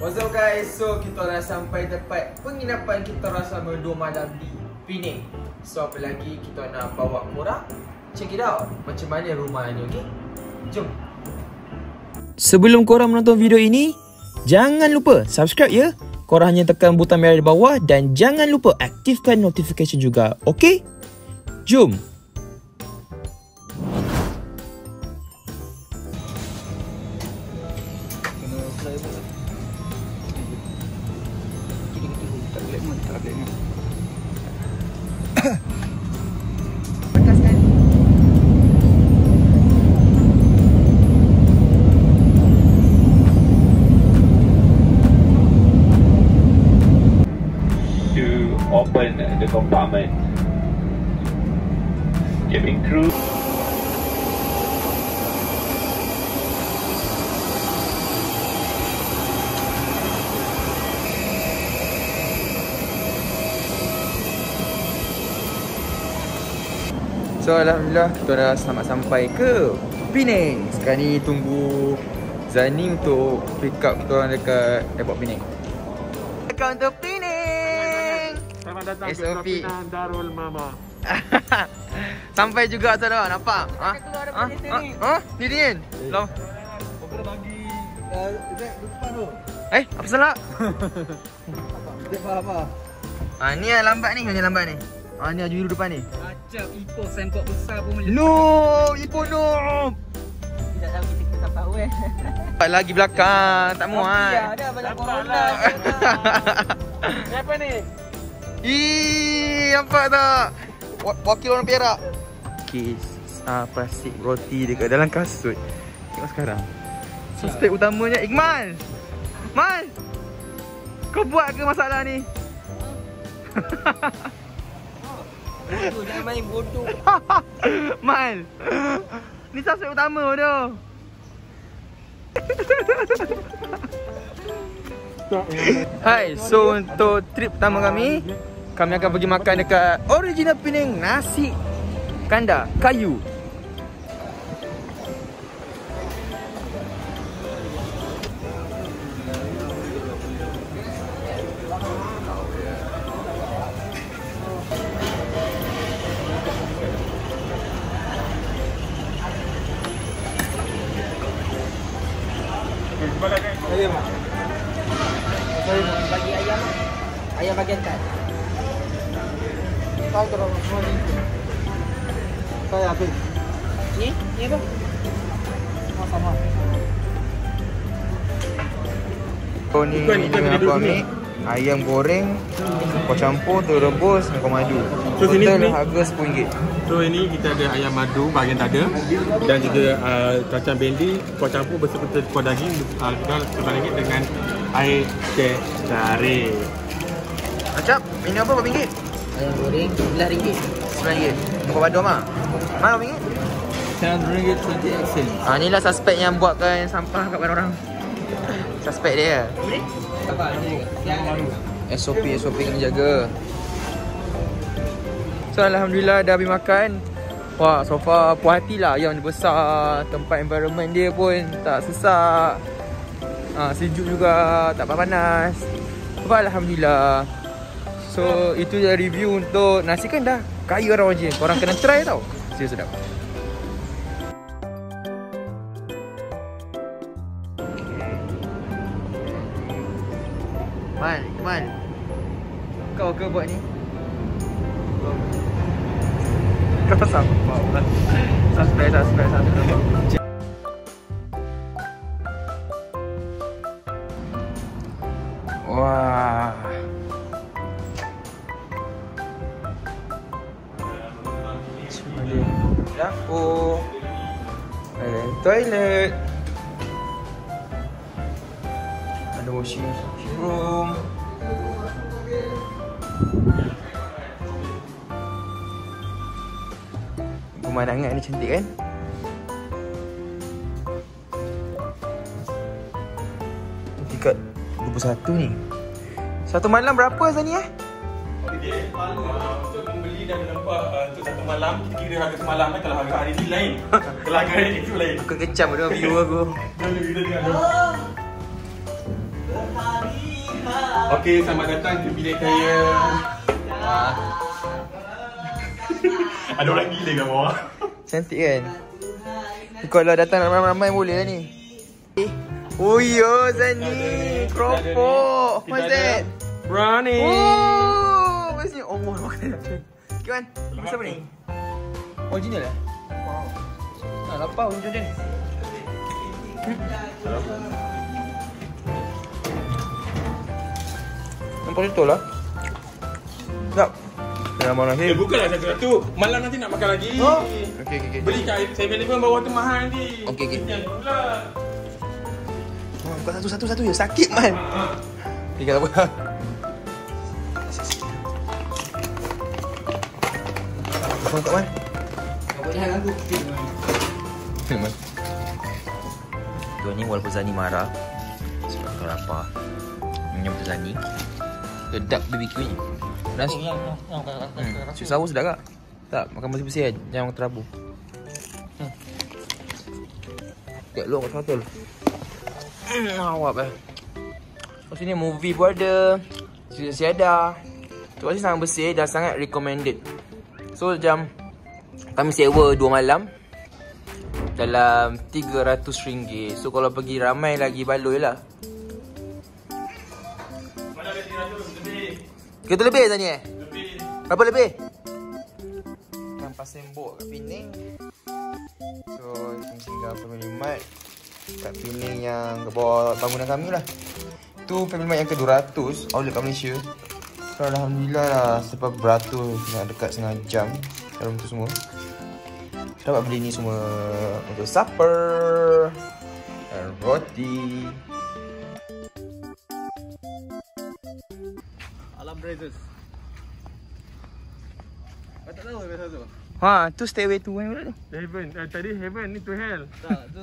What's up guys? So kita dah sampai tempat penginapan kita orang selama 2 malam di Penang. So apa lagi kita nak bawa korang check it out macam mana rumah ni okey. Jom. Sebelum korang menonton video ini, jangan lupa subscribe ya. Korang hanya tekan butang merah di bawah dan jangan lupa aktifkan notification juga, okey? Jom! To open the compartment. Cabin crew. So Alhamdulillah kita dah selamat sampai ke Penang. Sekarang ni tunggu Zani untuk pick up kita orang dekat airport Penang. Welcome to Penang. Selamat datang SOP. ke Pimpinan Darul Mama. Sampai juga saudara, nampak? Ha? Ha? Ha? Ha? Ni dia. Lam. Kau bagi Zack depan tu. Eh, apa salah? Zack faham apa? Ha, ni yang lambat ni, yang lambat ni. Ha, ni Aju depan ni. Acap Ipoh sempok besar pun boleh No, Ipo no. Tidak tahu kita kita tahu eh Empat lagi belakang, tak Ya muat. ada banyak Nampak corona lah. Ni apa ni? Ih, nampak tak? Wa- Wakil orang Perak. Kes ah, plastik roti dekat dalam kasut. Tengok sekarang. Suspek utamanya Iqmal. Mal. Kau buat ke masalah ni? Bodoh jangan main bodoh Mal. Ni suspek utama tu. Hai, so untuk trip pertama kami Kami akan pergi makan dekat Original Penang Nasi Kanda Kayu Bagi ayam Ayam bagian kat Tahu terang semua ni. Saya habis. Ni? Ni apa? Sama sama. So ni Ikut, menu ikut, yang duduk aku sini. ambil Ayam goreng Kau campur, tu rebus kau madu So, sini, Total sini. harga RM10 So ini kita ada ayam madu bahagian dada dan juga uh, kacang bendi kuah campur beserta kuah daging uh, kita sebaliknya dengan air teh tarik. Acap, ini apa RM5? Ayam goreng RM11 RM9 Kau badum ah. Mana RM5? RM10 20 Ah, inilah suspek yang buatkan sampah kat orang Suspek dia Apa? SOP SOP kena jaga. So alhamdulillah dah habis makan. Wah, so far puas hati lah yang dia besar, tempat environment dia pun tak sesak. Ha, sejuk juga, tak panas. Sebab alhamdulillah. So itu je review untuk nasi kan dah kayu orang je. Korang kena try tau. Serius sedap. Man. Kau ke buat ni? Kau sampah pula. Suspect, suspect, suspect. Wah. Cuma dia dapur. Ada toilet. Ada washing room. Pemandangan ni cantik kan? Tingkat 21 ni. Satu malam berapa Zani eh? Dia malu untuk membeli dan menempah uh, untuk satu malam kita kira harga semalam kan kalau harga hari ni lain. kalau harga hari itu lain. Aku kecam dah view aku. Kalau kita tengok Okey, selamat datang ke bilik saya. Ada orang gila kat bawah. Cantik kan? Kalau datang ramai-ramai boleh lah ni. Oh yo, Zani. Keropok. What's that? Running. Oh, mesti Allah makan. Kiwan, masa apa ni? Original lah. Ah, lapar macam dia. Nampak betul lah. Sedap. Eh, Bismillahirrahmanirrahim. bukanlah satu-satu. Malam nanti nak makan lagi. Oh. Okey, okey, okey. Beli kat 7-Eleven bawah tu mahal nanti. Okey, okey. Jangan pula. Oh, kau satu-satu je. Sakit, man. Okay, tak apa. Kau tak, man? Kau boleh. Man. Tuan ni walaupun Zani marah Sebab kau lapar Menyambut Zani Sedap BBQ ni. Nasi. Yang yang yang hmm. Cik sawo sedap tak? Tak, makan bersih-bersih kan Jangan terabur hmm. Sekejap lu kat satu Hmm, awap eh. Kat sini movie pun ada. Cerita siada. Tu pasti sangat bersih dan sangat recommended. So jam Kami sewa 2 malam Dalam RM300 So kalau pergi ramai lagi baloi lah Kita lebih tadi eh? Lebih. Berapa lebih? Yang pasal bok kat Penang So, tinggal family mart Kat Penang yang ke bawah bangunan kami lah Tu family mart yang ke-200 Outlet kat Malaysia So, Alhamdulillah lah Sebab beratur nak dekat setengah jam Dalam tu semua Dapat beli ni semua Untuk supper Dan roti Brazos. Kau tak tahu biasa tu? Ha, tu stairway tu yang tu Heaven. Eh, tadi heaven ni to hell. Tak, tu